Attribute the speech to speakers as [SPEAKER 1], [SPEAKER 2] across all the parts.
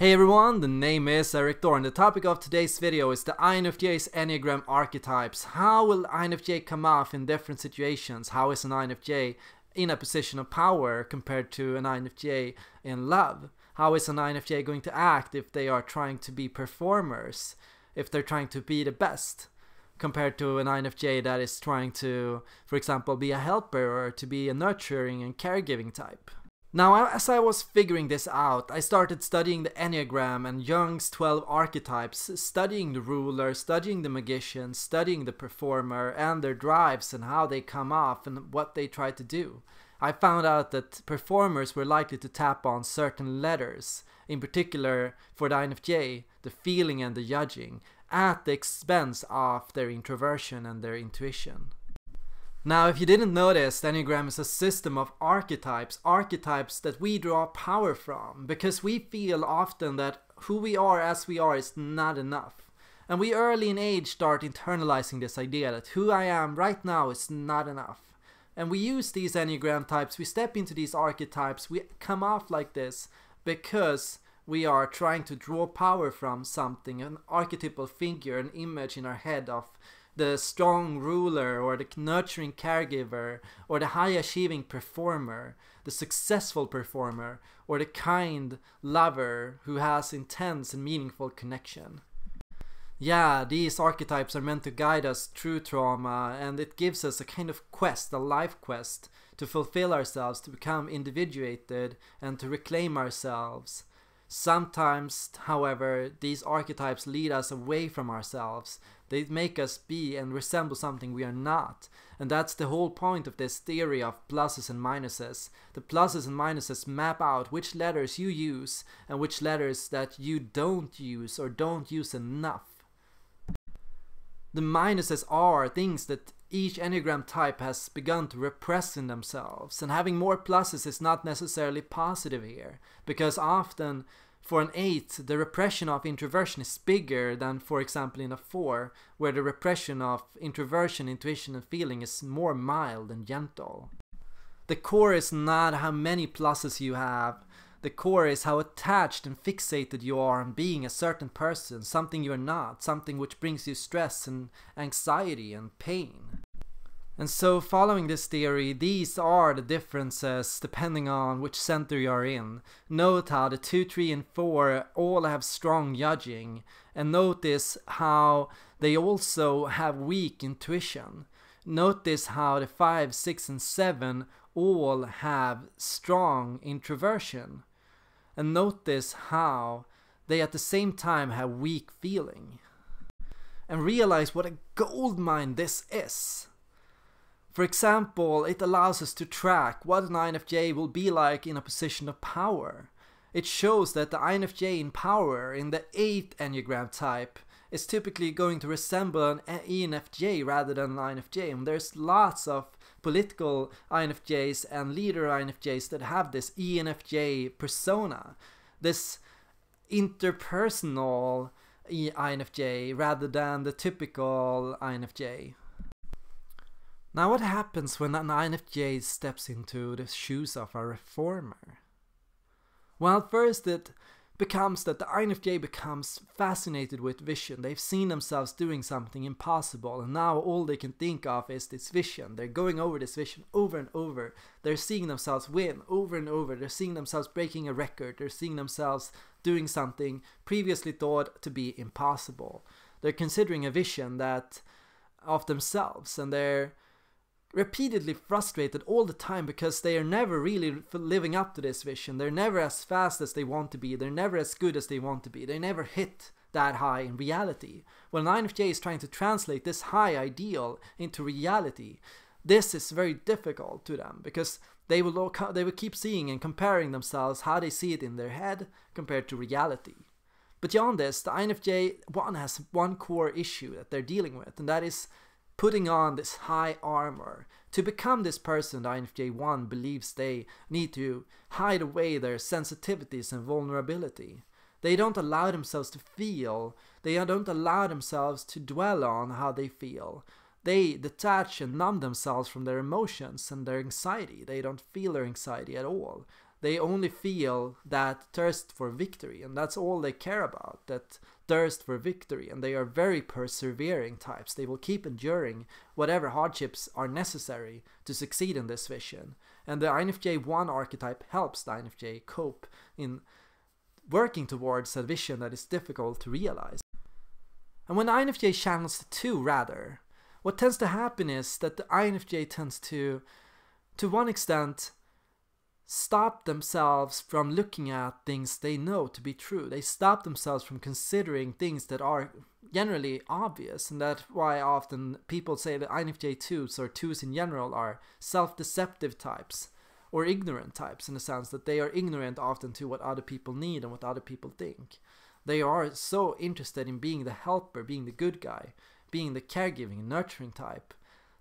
[SPEAKER 1] Hey everyone, the name is Erik Thor and the topic of today's video is the INFJ's Enneagram archetypes. How will INFJ come off in different situations? How is an INFJ in a position of power compared to an INFJ in love? How is an INFJ going to act if they are trying to be performers? If they're trying to be the best? Compared to an INFJ that is trying to, for example, be a helper or to be a nurturing and caregiving type. Now, as I was figuring this out, I started studying the Enneagram and Jung's 12 archetypes, studying the ruler, studying the magician, studying the performer and their drives and how they come off and what they try to do. I found out that performers were likely to tap on certain letters, in particular for the INFJ, the feeling and the judging, at the expense of their introversion and their intuition. Now, if you didn't notice, the Enneagram is a system of archetypes, archetypes that we draw power from, because we feel often that who we are as we are is not enough. And we early in age start internalizing this idea that who I am right now is not enough. And we use these Enneagram types, we step into these archetypes, we come off like this because we are trying to draw power from something, an archetypal figure, an image in our head of the strong ruler or the nurturing caregiver or the high achieving performer, the successful performer, or the kind lover who has intense and meaningful connection. Yeah, these archetypes are meant to guide us through trauma and it gives us a kind of quest, a life quest, to fulfill ourselves, to become individuated and to reclaim ourselves. Sometimes, however, these archetypes lead us away from ourselves they make us be and resemble something we are not. And that's the whole point of this theory of pluses and minuses. The pluses and minuses map out which letters you use and which letters that you don't use or don't use enough. The minuses are things that each Enneagram type has begun to repress in themselves, and having more pluses is not necessarily positive here, because often for an 8, the repression of introversion is bigger than, for example, in a 4, where the repression of introversion, intuition, and feeling is more mild and gentle. The core is not how many pluses you have, the core is how attached and fixated you are on being a certain person, something you're not, something which brings you stress and anxiety and pain. And so following this theory, these are the differences depending on which center you are in. Note how the 2, 3 and 4 all have strong judging and notice how they also have weak intuition. Notice how the 5, 6 and 7 all have strong introversion. And notice how they at the same time have weak feeling. And realize what a goldmine this is. For example, it allows us to track what an INFJ will be like in a position of power. It shows that the INFJ in power in the 8th Enneagram type is typically going to resemble an ENFJ rather than an INFJ. And there's lots of political INFJs and leader INFJs that have this ENFJ persona, this interpersonal INFJ rather than the typical INFJ. Now what happens when an INFJ steps into the shoes of a reformer? Well, first it becomes that the INFJ becomes fascinated with vision. They've seen themselves doing something impossible and now all they can think of is this vision. They're going over this vision over and over. They're seeing themselves win over and over. They're seeing themselves breaking a record. They're seeing themselves doing something previously thought to be impossible. They're considering a vision that of themselves and they're repeatedly frustrated all the time because they are never really living up to this vision. They're never as fast as they want to be. They're never as good as they want to be. They never hit that high in reality. When INFJ is trying to translate this high ideal into reality, this is very difficult to them because they will they will keep seeing and comparing themselves how they see it in their head compared to reality. But beyond this, the INFJ one has one core issue that they're dealing with, and that is putting on this high armor. To become this person, the INFJ1 believes they need to hide away their sensitivities and vulnerability. They don't allow themselves to feel, they don't allow themselves to dwell on how they feel. They detach and numb themselves from their emotions and their anxiety. They don't feel their anxiety at all. They only feel that thirst for victory, and that's all they care about. That thirst for victory, and they are very persevering types. They will keep enduring whatever hardships are necessary to succeed in this vision. And the INFJ 1 archetype helps the INFJ cope in working towards a vision that is difficult to realize. And when INFJ channels the 2 rather, what tends to happen is that the INFJ tends to, to one extent, stop themselves from looking at things they know to be true. They stop themselves from considering things that are generally obvious, and that's why often people say that INFJ 2s or 2s in general are self deceptive types or ignorant types in the sense that they are ignorant often to what other people need and what other people think. They are so interested in being the helper, being the good guy, being the caregiving, nurturing type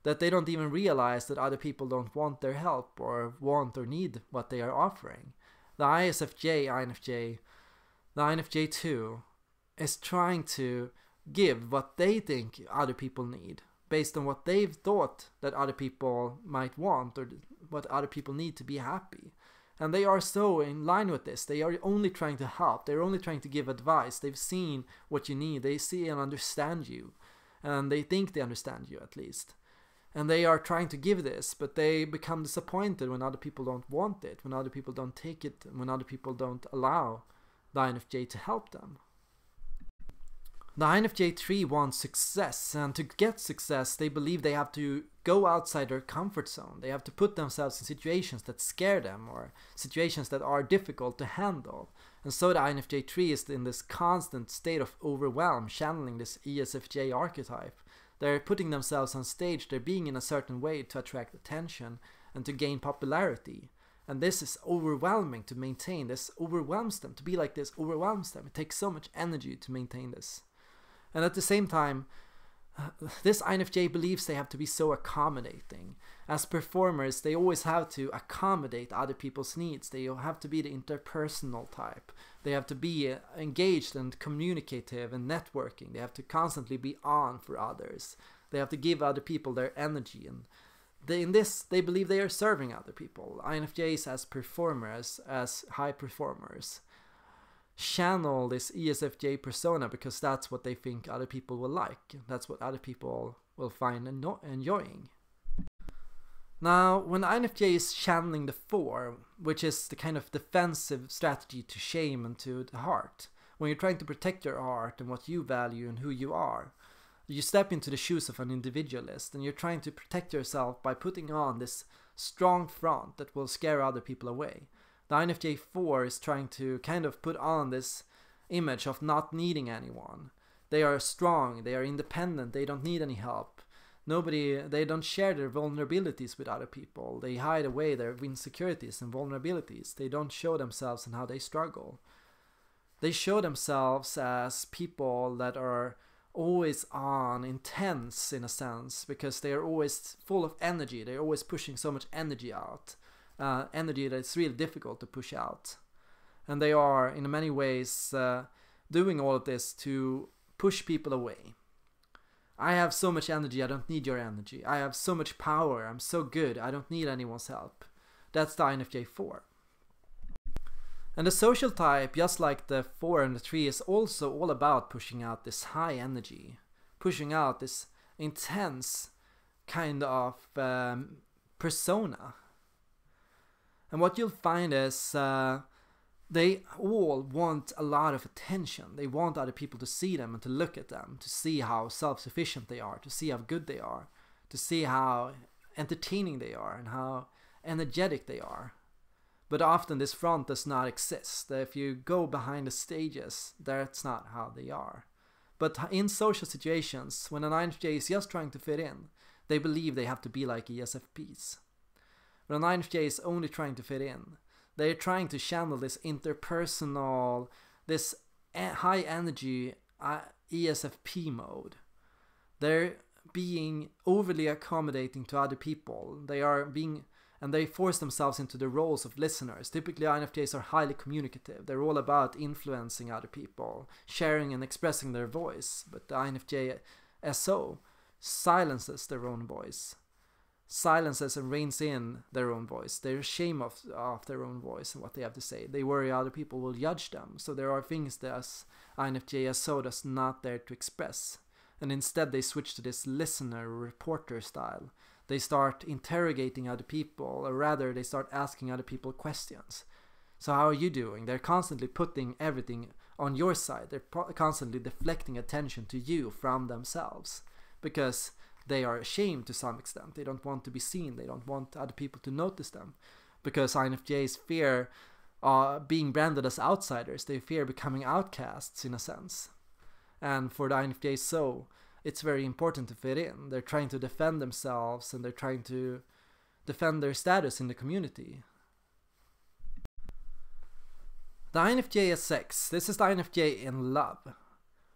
[SPEAKER 1] that they don't even realize that other people don't want their help or want or need what they are offering. The ISFJ, INFJ, the INFJ2 is trying to give what they think other people need based on what they've thought that other people might want or what other people need to be happy. And they are so in line with this. They are only trying to help. They're only trying to give advice. They've seen what you need. They see and understand you. And they think they understand you at least and they are trying to give this, but they become disappointed when other people don't want it, when other people don't take it, when other people don't allow the INFJ to help them. The INFJ 3 wants success, and to get success, they believe they have to go outside their comfort zone. They have to put themselves in situations that scare them or situations that are difficult to handle. And so the INFJ 3 is in this constant state of overwhelm, channeling this ESFJ archetype. They're putting themselves on stage, they're being in a certain way to attract attention and to gain popularity. And this is overwhelming to maintain. This overwhelms them. To be like this overwhelms them. It takes so much energy to maintain this. And at the same time, this INFJ believes they have to be so accommodating. As performers, they always have to accommodate other people's needs. They have to be the interpersonal type. They have to be uh, engaged and communicative and networking. They have to constantly be on for others. They have to give other people their energy and they, in this they believe they are serving other people. INFJs as performers, as high performers channel this ESFJ persona because that's what they think other people will like. That's what other people will find enjoying. Now, when INFJ is channeling the 4, which is the kind of defensive strategy to shame and to the heart, when you're trying to protect your heart and what you value and who you are, you step into the shoes of an individualist and you're trying to protect yourself by putting on this strong front that will scare other people away the INFJ 4 is trying to kind of put on this image of not needing anyone. They are strong, they are independent, they don't need any help. Nobody, they don't share their vulnerabilities with other people. They hide away their insecurities and vulnerabilities. They don't show themselves and how they struggle. They show themselves as people that are always on, intense in a sense, because they are always full of energy. They're always pushing so much energy out uh, energy that's really difficult to push out. And they are, in many ways, uh, doing all of this to push people away. I have so much energy, I don't need your energy. I have so much power, I'm so good, I don't need anyone's help. That's the INFJ 4. And the social type, just like the 4 and the 3, is also all about pushing out this high energy, pushing out this intense kind of um, persona. And what you'll find is uh, they all want a lot of attention. They want other people to see them and to look at them, to see how self sufficient they are, to see how good they are, to see how entertaining they are, and how energetic they are. But often this front does not exist. If you go behind the stages, that's not how they are. But in social situations, when an INFJ is just trying to fit in, they believe they have to be like ESFPs. An INFJ is only trying to fit in. They're trying to channel this interpersonal, this high energy uh, ESFP mode. They're being overly accommodating to other people. They are being and they force themselves into the roles of listeners. Typically, INFJs are highly communicative. They're all about influencing other people, sharing and expressing their voice. But the INFJ SO silences their own voice. Silences and reins in their own voice. They're ashamed of, of their own voice and what they have to say. They worry other people will judge them. So there are things that INFJ SO does not dare to express. And instead they switch to this listener reporter style. They start interrogating other people, or rather they start asking other people questions. So how are you doing? They're constantly putting everything on your side. They're constantly deflecting attention to you from themselves because they are ashamed to some extent. They don't want to be seen. They don't want other people to notice them because INFJs fear uh, being branded as outsiders. They fear becoming outcasts in a sense. And for the INFJs, so it's very important to fit in. They're trying to defend themselves and they're trying to defend their status in the community. The INFJ SX. This is the INFJ in love.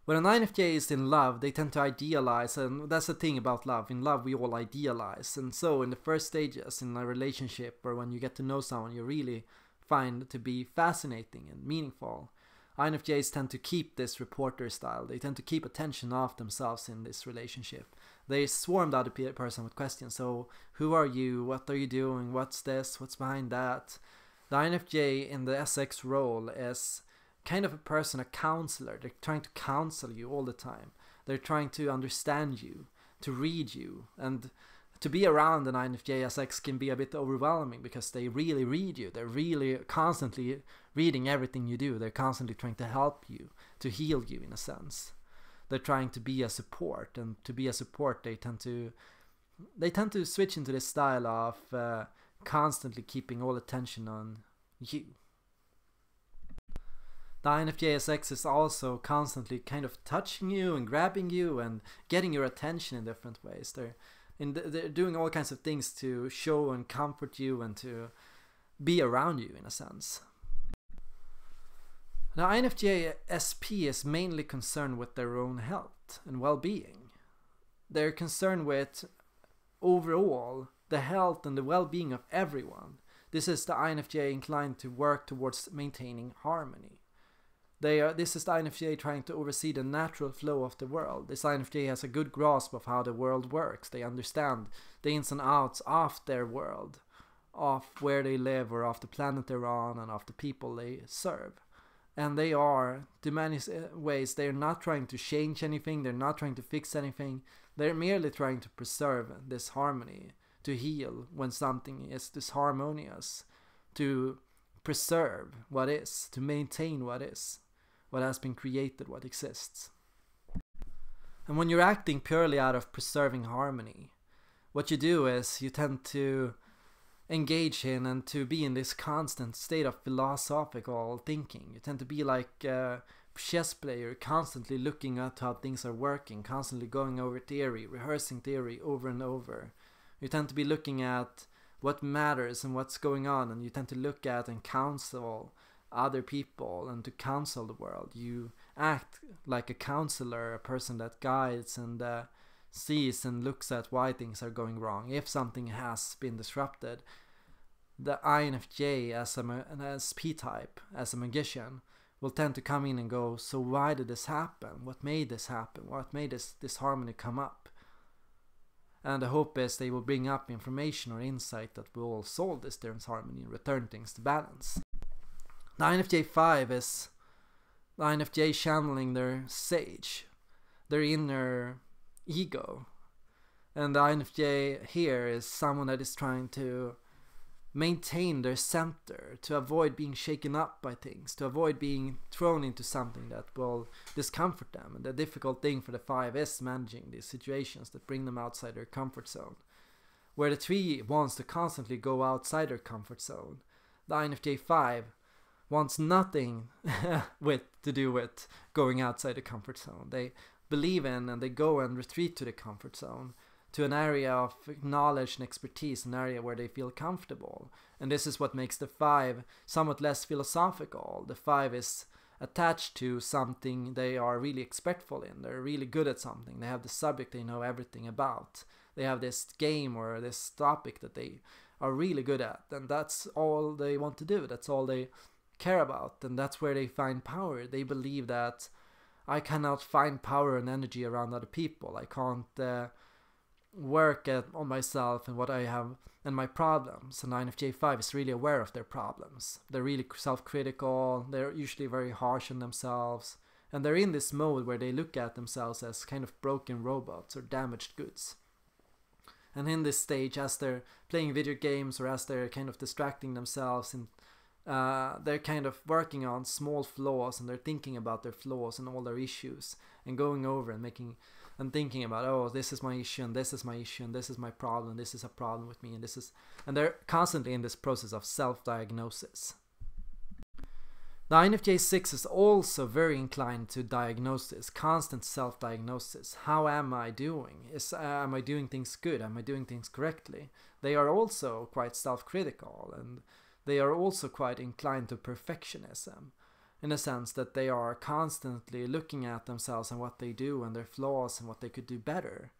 [SPEAKER 1] When an INFJ is in love, they tend to idealize, and that's the thing about love. In love, we all idealize. And so, in the first stages in a relationship or when you get to know someone you really find to be fascinating and meaningful, INFJs tend to keep this reporter style. They tend to keep attention off themselves in this relationship. They swarm the other person with questions. So, who are you? What are you doing? What's this? What's behind that? The INFJ in the SX role is kind of a person, a counselor. They're trying to counsel you all the time. They're trying to understand you, to read you, and to be around an INFJ SX can be a bit overwhelming because they really read you. They're really constantly reading everything you do. They're constantly trying to help you, to heal you in a sense. They're trying to be a support, and to be a support, they tend to they tend to switch into this style of uh, constantly keeping all attention on you. The INFJSX is also constantly kind of touching you and grabbing you and getting your attention in different ways. They're they're doing all kinds of things to show and comfort you and to be around you in a sense. Now INFJ SP is mainly concerned with their own health and well-being. They're concerned with overall the health and the well-being of everyone. This is the INFJ inclined to work towards maintaining harmony. They are, this is the INFJ trying to oversee the natural flow of the world. This INFJ has a good grasp of how the world works. They understand the ins and outs of their world, of where they live or of the planet they're on and of the people they serve. And they are, to many eh, ways, they're not trying to change anything, they're not trying to fix anything, they're merely trying to preserve this harmony, to heal when something is disharmonious, to preserve what is, to maintain what is what has been created, what exists. And when you're acting purely out of preserving harmony, what you do is you tend to engage in and to be in this constant state of philosophical thinking. You tend to be like a chess player, constantly looking at how things are working, constantly going over theory, rehearsing theory over and over. You tend to be looking at what matters and what's going on, and you tend to look at and counsel other people and to counsel the world. You act like a counselor, a person that guides and uh, sees and looks at why things are going wrong. If something has been disrupted, the INFJ as a, an SP type, as a magician, will tend to come in and go, so why did this happen? What made this happen? What made this disharmony come up? And the hope is they will bring up information or insight that will solve this disharmony and return things to balance. The INFJ 5 is the INFJ channeling their sage, their inner ego. And the INFJ here is someone that is trying to maintain their center, to avoid being shaken up by things, to avoid being thrown into something that will discomfort them. And the difficult thing for the 5 is managing these situations that bring them outside their comfort zone. Where the 3 wants to constantly go outside their comfort zone, the INFJ 5 wants nothing with to do with going outside the comfort zone. They believe in and they go and retreat to the comfort zone, to an area of knowledge and expertise, an area where they feel comfortable. And this is what makes the five somewhat less philosophical. The five is attached to something they are really expertful in. They're really good at something. They have the subject they know everything about. They have this game or this topic that they are really good at. And that's all they want to do. That's all they care about, and that's where they find power. They believe that I cannot find power and energy around other people. I can't uh, work at, on myself and what I have and my problems. And INFJ5 is really aware of their problems. They're really self-critical. They're usually very harsh on themselves, and they're in this mode where they look at themselves as kind of broken robots or damaged goods. And in this stage, as they're playing video games or as they're kind of distracting themselves and uh, they're kind of working on small flaws and they're thinking about their flaws and all their issues and going over and making and thinking about oh this is my issue and this is my issue and this is my problem this is a problem with me and this is and they're constantly in this process of self-diagnosis the INFJ6 is also very inclined to diagnosis, constant self-diagnosis. How am I doing? Is uh, am I doing things good? Am I doing things correctly? They are also quite self-critical and they are also quite inclined to perfectionism in a sense that they are constantly looking at themselves and what they do and their flaws and what they could do better.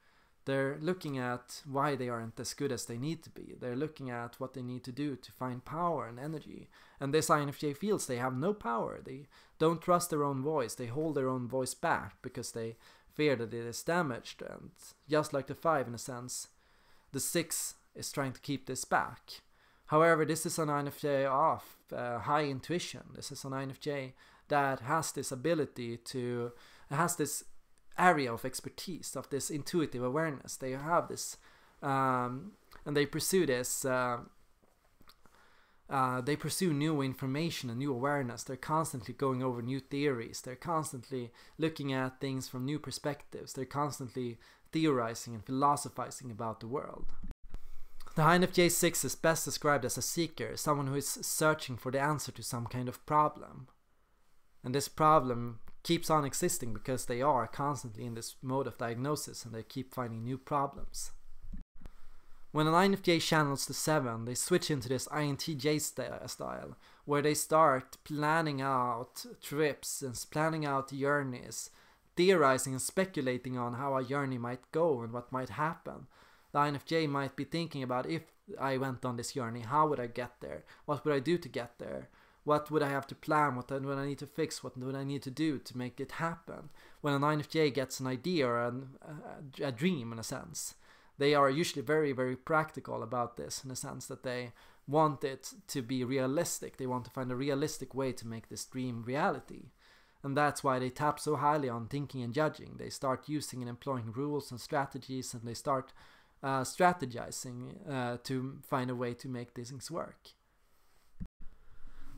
[SPEAKER 1] They're looking at why they aren't as good as they need to be. They're looking at what they need to do to find power and energy. And this INFJ feels they have no power. They don't trust their own voice. They hold their own voice back because they fear that it is damaged. And just like the 5 in a sense, the 6 is trying to keep this back. However, this is an INFJ of uh, high intuition. This is an INFJ that has this ability to, has this area of expertise, of this intuitive awareness. They have this, um, and they pursue this. Uh, uh, they pursue new information and new awareness. They're constantly going over new theories. They're constantly looking at things from new perspectives. They're constantly theorizing and philosophizing about the world. The INFJ6 is best described as a seeker, someone who is searching for the answer to some kind of problem. And this problem keeps on existing because they are constantly in this mode of diagnosis and they keep finding new problems. When an INFJ channels the 7, they switch into this INTJ style, where they start planning out trips and planning out journeys, theorizing and speculating on how a journey might go and what might happen, the INFJ might be thinking about if I went on this journey, how would I get there? What would I do to get there? What would I have to plan? What would I need to fix? What would I need to do to make it happen? When an INFJ gets an idea or an, a, a dream, in a sense, they are usually very, very practical about this in a sense that they want it to be realistic. They want to find a realistic way to make this dream reality. And that's why they tap so highly on thinking and judging. They start using and employing rules and strategies and they start uh, strategizing uh, to find a way to make these things work.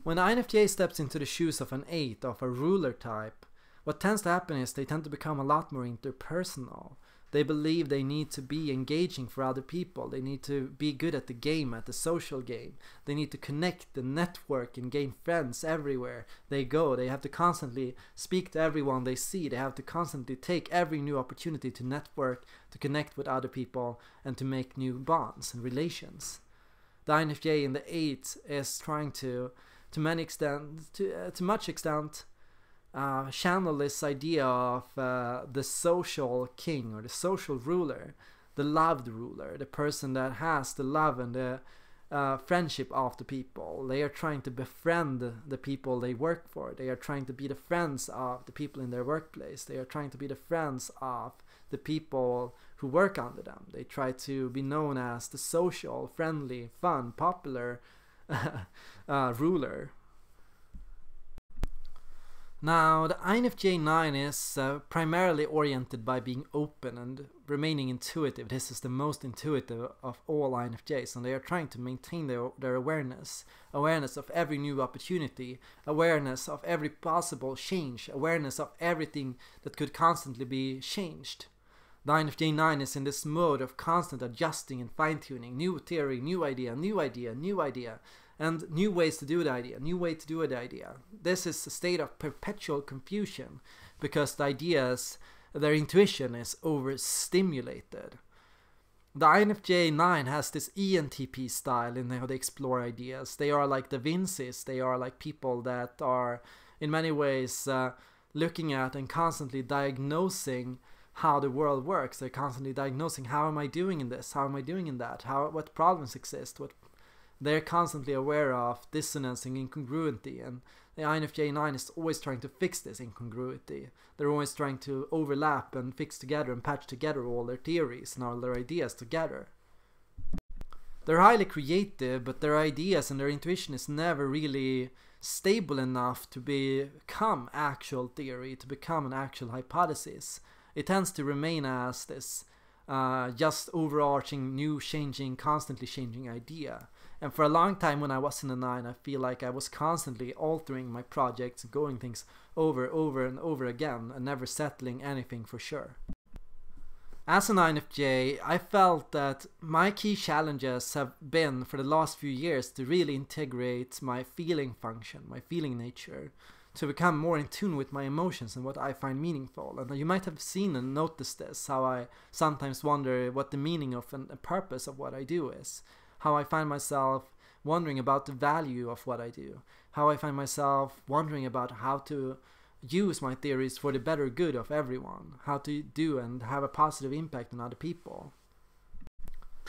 [SPEAKER 1] When INFJ steps into the shoes of an 8 of a ruler type, what tends to happen is they tend to become a lot more interpersonal. They believe they need to be engaging for other people. They need to be good at the game, at the social game. They need to connect the network and gain friends everywhere they go. They have to constantly speak to everyone they see. They have to constantly take every new opportunity to network, to connect with other people, and to make new bonds and relations. The INFJ in the 8 is trying to, to many extent, to, uh, to much extent, uh, channel this idea of uh, the social king or the social ruler, the loved ruler, the person that has the love and the uh, friendship of the people. They are trying to befriend the people they work for. They are trying to be the friends of the people in their workplace. They are trying to be the friends of the people who work under them. They try to be known as the social, friendly, fun, popular uh, ruler now, the INFJ 9 is uh, primarily oriented by being open and remaining intuitive. This is the most intuitive of all INFJs, and they are trying to maintain their, their awareness awareness of every new opportunity, awareness of every possible change, awareness of everything that could constantly be changed. The INFJ 9 is in this mode of constant adjusting and fine tuning, new theory, new idea, new idea, new idea, and new ways to do the idea, new way to do the idea. This is a state of perpetual confusion because the ideas, their intuition is overstimulated. The INFJ 9 has this ENTP style in how they explore ideas. They are like the Vinci's, they are like people that are in many ways uh, looking at and constantly diagnosing how the world works. They're constantly diagnosing how am I doing in this? How am I doing in that? How what problems exist? What they're constantly aware of dissonance and incongruity and the INFJ 9 is always trying to fix this incongruity. They're always trying to overlap and fix together and patch together all their theories and all their ideas together. They're highly creative, but their ideas and their intuition is never really stable enough to become actual theory, to become an actual hypothesis. It tends to remain as this uh, just overarching, new, changing, constantly changing idea. And for a long time when I was in the nine, I feel like I was constantly altering my projects, and going things over, over and over again, and never settling anything for sure. As an INFJ, I felt that my key challenges have been for the last few years to really integrate my feeling function, my feeling nature, to become more in tune with my emotions and what I find meaningful. And you might have seen and noticed this, how I sometimes wonder what the meaning of and the purpose of what I do is how I find myself wondering about the value of what I do, how I find myself wondering about how to use my theories for the better good of everyone, how to do and have a positive impact on other people.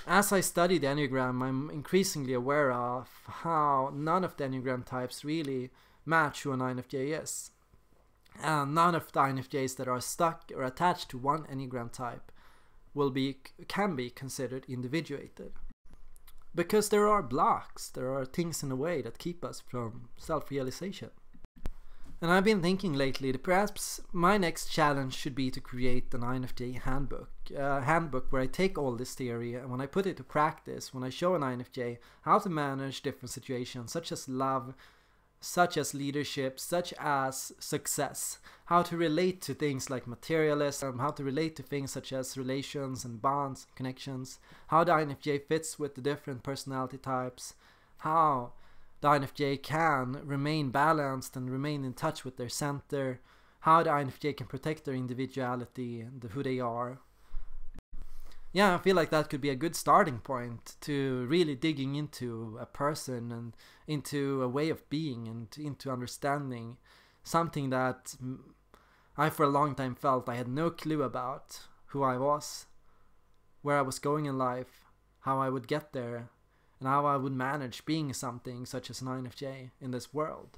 [SPEAKER 1] As I study the Enneagram, I'm increasingly aware of how none of the Enneagram types really match who an INFJ is. And none of the INFJs that are stuck or attached to one Enneagram type will be can be considered individuated because there are blocks, there are things in the way that keep us from self-realization. And I've been thinking lately that perhaps my next challenge should be to create an INFJ handbook. A handbook where I take all this theory and when I put it to practice, when I show an INFJ how to manage different situations such as love, such as leadership, such as success, how to relate to things like materialism, how to relate to things such as relations and bonds, connections, how the INFJ fits with the different personality types, how the INFJ can remain balanced and remain in touch with their center, how the INFJ can protect their individuality and who they are, yeah, I feel like that could be a good starting point to really digging into a person and into a way of being and into understanding something that I for a long time felt I had no clue about who I was, where I was going in life, how I would get there, and how I would manage being something such as an INFJ in this world.